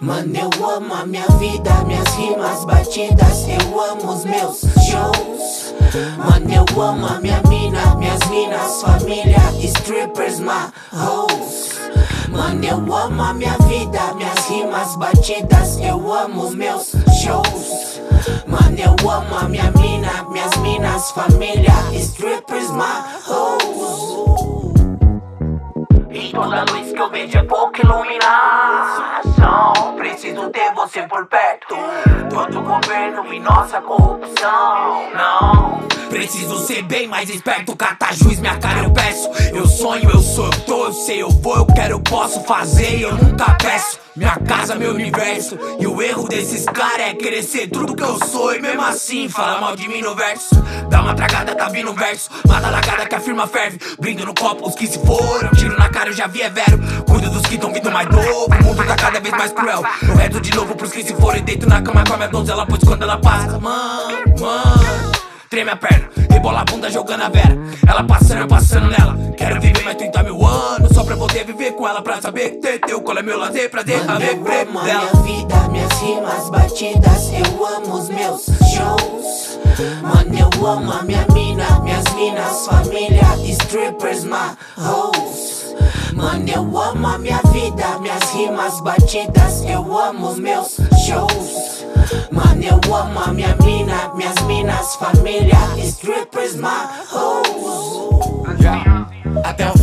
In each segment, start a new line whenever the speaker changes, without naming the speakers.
Mano, eu amo a minha vida, minhas rimas batidas, eu amo os meus shows. Mano, eu amo a minha mina, minhas minas, família, strippers, my hoes. Mano, eu amo a minha vida, minhas rimas batidas, eu amo os meus shows. Mano, eu amo a minha mina, minhas minas, família, strippers, my
você por perto. Todo governo e nossa corrupção. Não. Preciso ser bem mais esperto Cata juiz, minha cara eu sei, eu vou Eu quero, eu posso fazer, eu nunca peço. Minha casa, meu universo E o erro desses caras é querer ser tudo que eu sou E mesmo assim fala mal de mim no verso. Dá uma tragada, tá vindo verso. Mata lagada que a firma ferve Brindo no copo os que se foram Tiro na cara, eu já vi é vero. Cuido dos que tão vindo mais novo O mundo tá cada vez mais cruel. Eu rezo de novo pros que se foram E deito na cama com a minha donzela Pois quando ela passa, mano, mano Treme a perna, rebola a bunda jogando a vera. Ela passando, eu passando nela. Quero viver com ela Pra saber. Que teu qual é meu lazer Prazer, a ver
amo minha vida, minhas rimas batidas. Eu amo os meus shows. Mano, eu amo a minha mina Minhas minas, família, strippers, my hoes. Mano, eu amo a minha vida, minhas rimas batidas. Eu amo os meus shows. Mano, eu amo a minha mina, minhas minas, família, strippers, my hoes.
Yeah. Até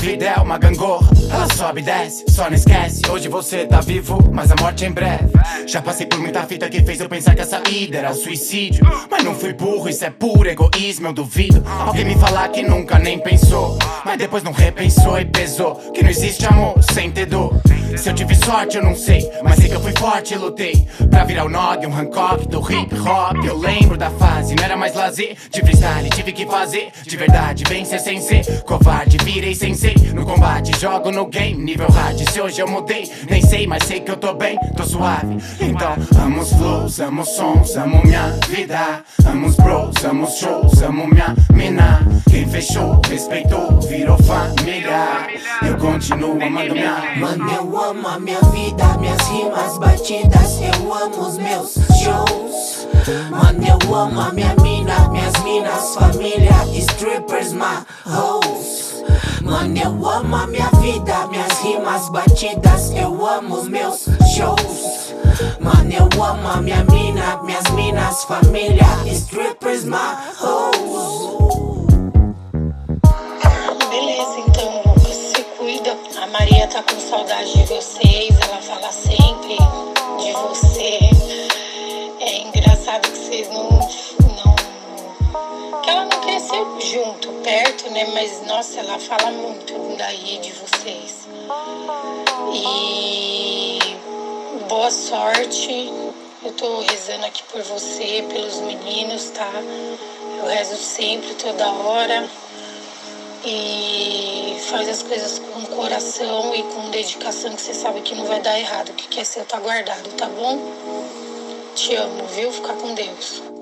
vida é uma gangorra. Ela sobe e desce, só não esquece. Hoje você tá vivo, mas a morte é em breve. Já passei por muita fita que fez eu pensar que a saída era o suicídio. Mas não fui burro, isso é puro egoísmo, eu duvido. Alguém me falar que nunca nem pensou. Mas depois não repensou e pesou. Que não existe amor sem ter dor. Se eu tive sorte, eu não sei. Mas sei que eu fui forte e lutei. Pra virar o Nog, um Hancock do hip hop. Eu lembro da fase, não era mais lazer. De freestyle, tive que fazer. De verdade, vencer sem ser covarde. Virei sensei no combate, jogo no game. Nível hard, se hoje eu mudei. Nem sei, mas sei que eu tô bem, tô suave. Então, amo os flows, amo os sons, amo minha vida. Amo os bros, amo os shows, amo minha mina. Quem fechou, respeitou, virou família. Eu continuo amando minha.
Mano, amo a minha vida, minhas rimas batidas, eu amo os meus shows. Mano, eu amo a minha mina, minhas minas, família, strippers, my hoes. Mano, eu amo a minha vida, minhas rimas batidas, eu amo os meus shows. Mano, eu amo a minha mina, minhas minas, família, strippers, my
de vocês, ela fala sempre de você. É engraçado que vocês não. não que ela não cresceu junto, perto, né? Mas, nossa, ela fala muito daí de vocês. E. boa sorte. Eu tô rezando aqui por você, pelos meninos, tá? Eu rezo sempre, toda hora e faz as coisas com coração e com dedicação que você sabe que não vai dar errado. O que quer ser tá guardado, tá bom? Te amo, viu? Ficar com Deus.